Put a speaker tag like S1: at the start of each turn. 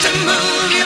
S1: to move you.